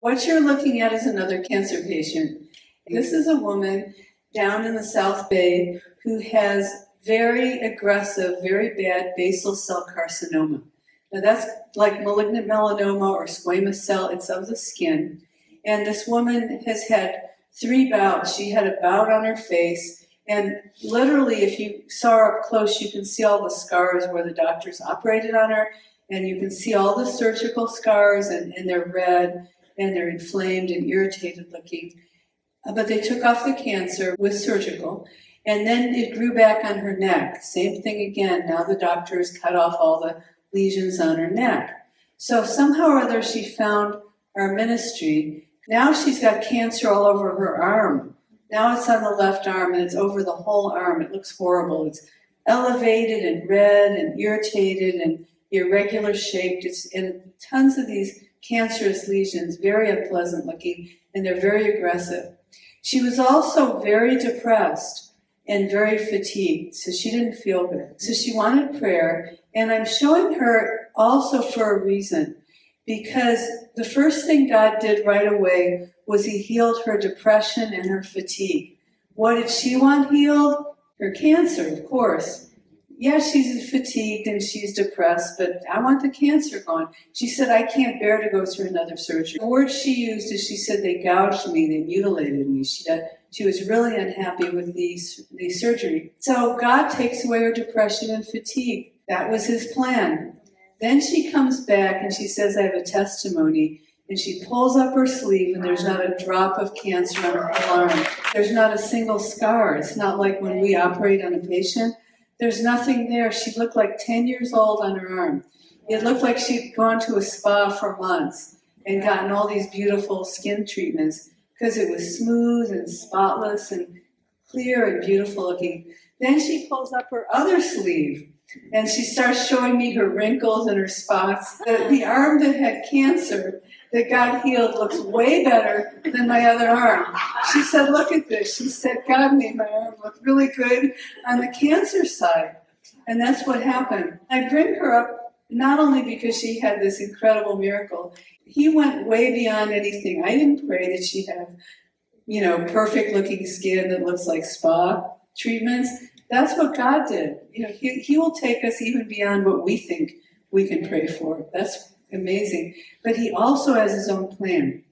What you're looking at is another cancer patient. This is a woman down in the South Bay who has very aggressive, very bad basal cell carcinoma. Now that's like malignant melanoma or squamous cell, it's of the skin. And this woman has had three bouts. She had a bout on her face, and literally, if you saw her up close, you can see all the scars where the doctors operated on her, and you can see all the surgical scars, and, and they're red, and they're inflamed and irritated looking. Uh, But they took off the cancer with surgical, and then it grew back on her neck. Same thing again. Now the doctors cut off all the lesions on her neck. So somehow or other, she found our ministry. Now she's got cancer all over her arm. Now it's on the left arm and it's over the whole arm. It looks horrible. It's elevated and red and irritated and irregular shaped. It's in tons of these cancerous lesions, very unpleasant looking, and they're very aggressive. She was also very depressed and very fatigued, so she didn't feel good. So she wanted prayer, and I'm showing her also for a reason. Because the first thing God did right away was He healed her depression and her fatigue. What did she want healed? Her cancer, of course. Yeah, she's fatigued and she's depressed, but I want the cancer gone. She said, I can't bear to go through another surgery. The word she used is she said, they gouged me, they mutilated me. She, she was really unhappy with the, the surgery. So God takes away her depression and fatigue. That was his plan. Then she comes back and she says, I have a testimony. And she pulls up her sleeve, and there's not a drop of cancer on her arm. There's not a single scar. It's not like when we operate on a patient. There's nothing there. She looked like 10 years old on her arm. It looked like she'd gone to a spa for months and gotten all these beautiful skin treatments because it was smooth and spotless and clear and beautiful looking. Then she pulls up her other sleeve and she starts showing me her wrinkles and her spots. The, the arm that had cancer that got healed looks way better than my other arm. She said, Look at this. She said, God made my arm look really good on the cancer side. And that's what happened. I bring her up not only because she had this incredible miracle, he went way beyond anything. I didn't pray that she have, you know, perfect looking skin that looks like spa treatments. That's what God did. You know, he, he will take us even beyond what we think we can pray for. That's amazing. But he also has his own plan.